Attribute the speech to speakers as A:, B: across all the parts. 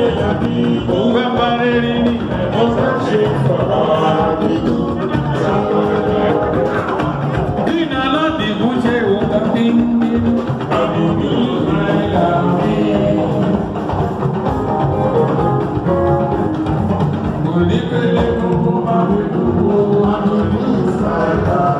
A: ayé dàbí òun fẹ́ parẹ́ rí ni ó fẹ́ ṣe sọ̀rọ̀ àdìgún. Dínà ládìgún ṣe òun dàbí àdìgún ayé dàbí. Onípele kúkú máa ń dúró àdìgún ìsàlẹ̀.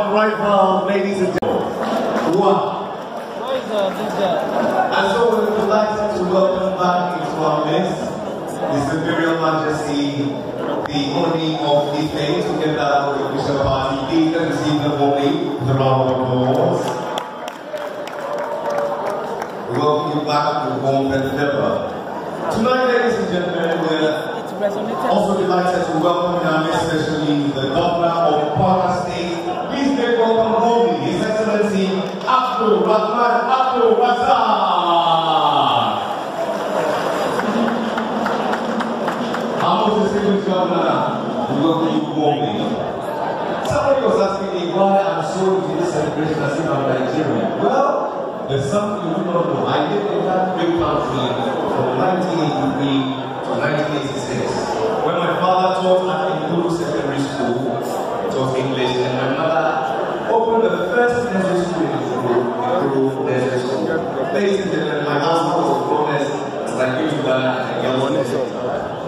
B: Unequal, unrivaled, ladies and gentlemen. Wow. And so we would like to welcome back into our midst His Imperial Majesty, the Ooni of Ife, together with the official party leader, receive the warmly with a round of applause. We welcome you back with warmth and fervor. Tonight, ladies and gentlemen, we're also delighted to welcome in our midst, especially the Governor of Kwara State. Our most distinguished Governor, we welcome you warmly. Somebody was asking me why I'm so into this celebration as if I'm. Well, there's something you do not know. I lived in that great country from 1983 to 1986. When my father taught at Ikuru Secondary School, taught English, and my mother opened the first nursery school in Ikuru Nursery School. Ladies and gentlemen, my house was as grown as I used to learn as a young man.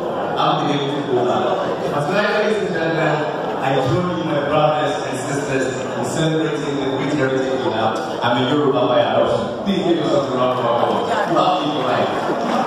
B: I'm beginning to go back. But tonight, ladies and gentlemen, I join you, my brothers and sisters, in celebrating the great heritage we have. I'm a Yoruba by adoption. Please give yourself a round of applause. Love people like